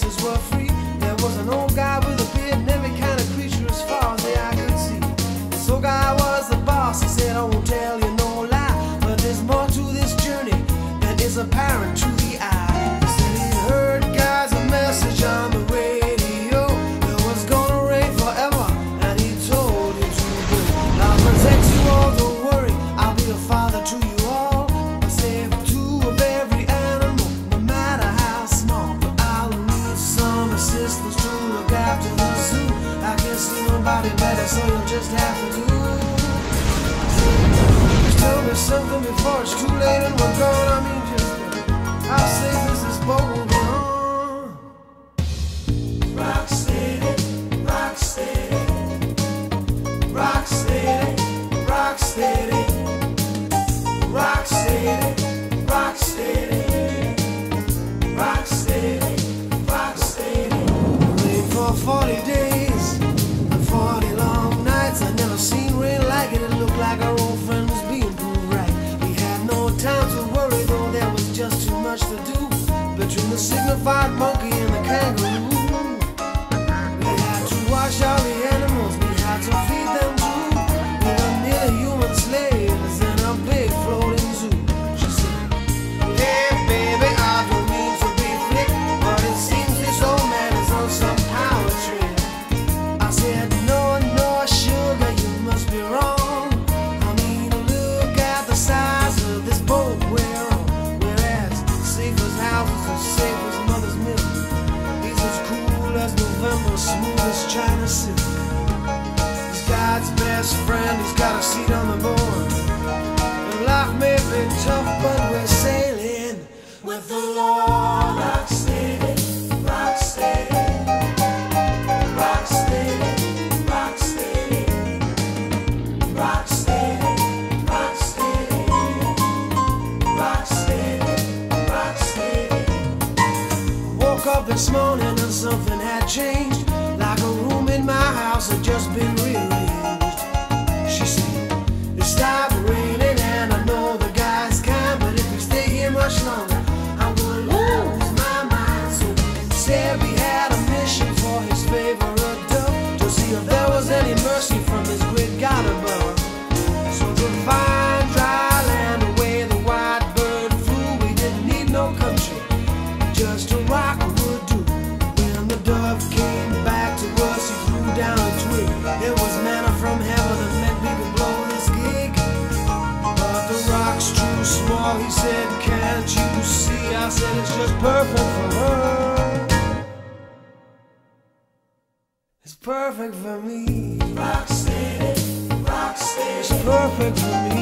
dances were free. There was an old guy with a beard and every kind of creature as far as the eye could see. This old guy was the boss, he said, I won't tell you. somebody better, so you'll just have to lose. Just tell me something before it's too late and we're gone. I mean, like our old friend was being proved right. We had no time to worry, though there was just too much to do. Between the signified moment. best friend who's got a seat on the board. And life may be tough, but we're sailing with the Lord. Rock steady, rock steady, rock steady, rock steady, rock steady, rock steady, rock steady, woke up this morning and something had changed, like a room in my house had just been rearranged. Can't you see? I said it's just perfect for her. It's perfect for me. Rock steady, rock steady. It's perfect for me.